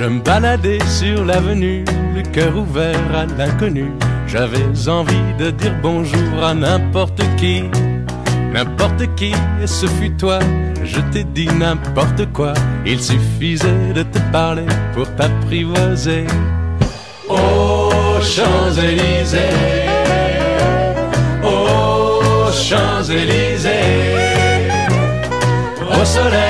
Je me baladais sur l'avenue, le cœur ouvert à l'inconnu. J'avais envie de dire bonjour à n'importe qui, n'importe qui, et ce fut toi. Je t'ai dit n'importe quoi, il suffisait de te parler pour t'apprivoiser. Aux Champs-Élysées, aux Champs-Élysées, au soleil,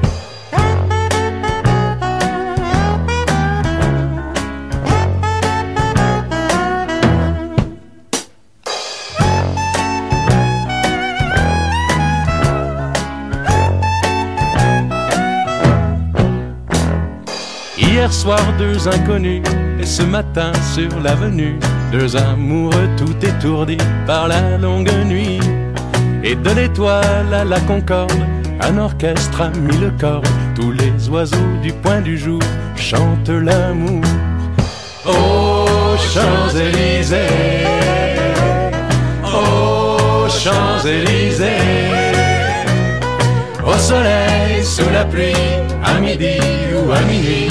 Hier soir, deux inconnus, et ce matin sur l'avenue, deux amoureux tout étourdis par la longue nuit. Et de l'étoile à la concorde, un orchestre a mis le corps, tous les oiseaux du point du jour chantent l'amour. Aux Champs-Élysées, aux Champs-Élysées, au soleil, sous la pluie, à midi ou à minuit,